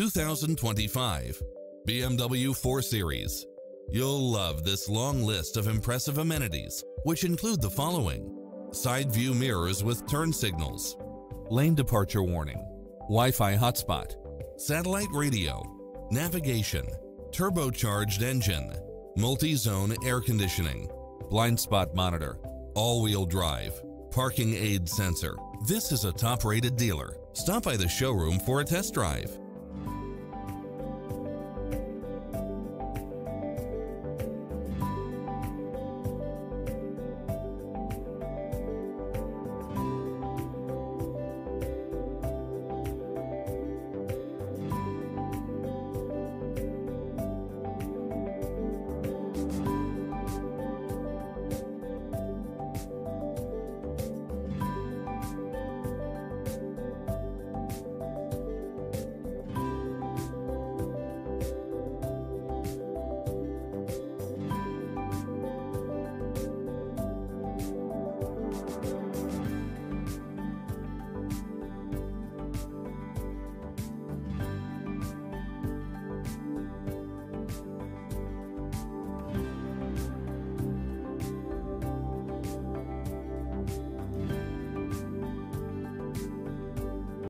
2025 BMW 4 Series. You'll love this long list of impressive amenities, which include the following. Side view mirrors with turn signals, lane departure warning, Wi-Fi hotspot, satellite radio, navigation, turbocharged engine, multi-zone air conditioning, blind spot monitor, all-wheel drive, parking aid sensor. This is a top-rated dealer. Stop by the showroom for a test drive.